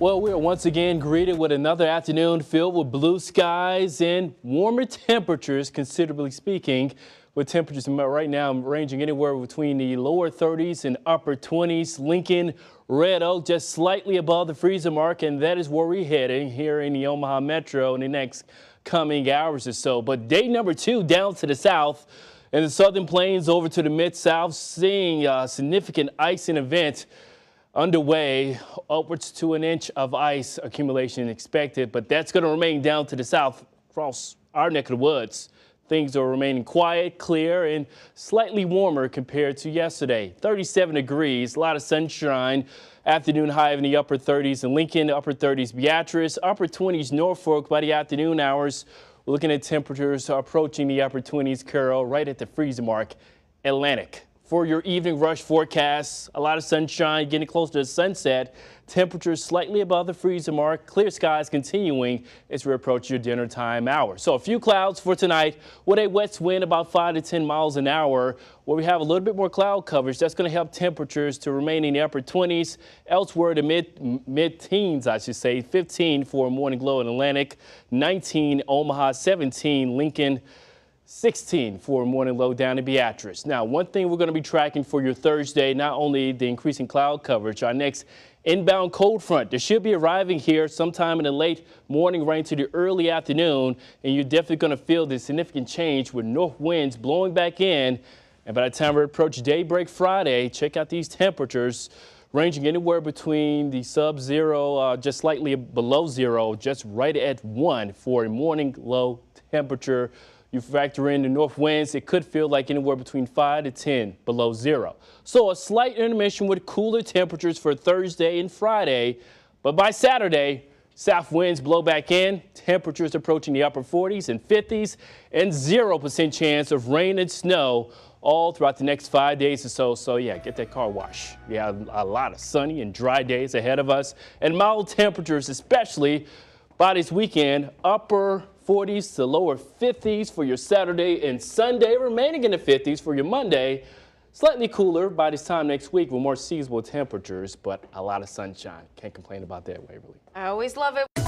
Well, we are once again greeted with another afternoon filled with blue skies and warmer temperatures, considerably speaking, with temperatures right now ranging anywhere between the lower 30s and upper 20s. Lincoln, Red Oak just slightly above the freezer mark, and that is where we're heading here in the Omaha Metro in the next coming hours or so. But day number two down to the south in the southern plains over to the mid-south, seeing a significant icing event underway, upwards to an inch of ice accumulation expected, but that's going to remain down to the south across our neck of the woods. Things are remaining quiet, clear, and slightly warmer compared to yesterday. 37 degrees, a lot of sunshine. Afternoon high in the upper 30s in Lincoln, upper 30s Beatrice, upper 20s Norfolk by the afternoon hours. We're looking at temperatures approaching the upper 20s Carroll, right at the freezing mark. Atlantic for your evening rush forecast. A lot of sunshine getting close to the sunset. Temperatures slightly above the freezer mark. Clear skies continuing as we approach your dinner time hour. So a few clouds for tonight with a west wind about 5 to 10 miles an hour where we have a little bit more cloud coverage. That's going to help temperatures to remain in the upper 20s. Elsewhere, the mid mid teens, I should say. 15 for morning glow in Atlantic, 19 Omaha, 17 Lincoln. 16 for a morning low down in Beatrice. Now, one thing we're going to be tracking for your Thursday, not only the increasing cloud coverage, our next inbound cold front that should be arriving here sometime in the late morning rain to the early afternoon, and you're definitely going to feel the significant change with north winds blowing back in. And by the time we approach daybreak Friday, check out these temperatures ranging anywhere between the sub-zero, uh, just slightly below zero, just right at one for a morning low temperature. You factor in the north winds, it could feel like anywhere between 5 to 10 below zero. So a slight intermission with cooler temperatures for Thursday and Friday. But by Saturday, south winds blow back in, temperatures approaching the upper 40s and 50s, and 0% chance of rain and snow all throughout the next five days or so. So yeah, get that car washed. We have a lot of sunny and dry days ahead of us and mild temperatures, especially by this weekend, upper 40s to lower 50s for your Saturday and Sunday, remaining in the 50s for your Monday. Slightly cooler by this time next week with more seasonable temperatures, but a lot of sunshine. Can't complain about that, Waverly. I always love it.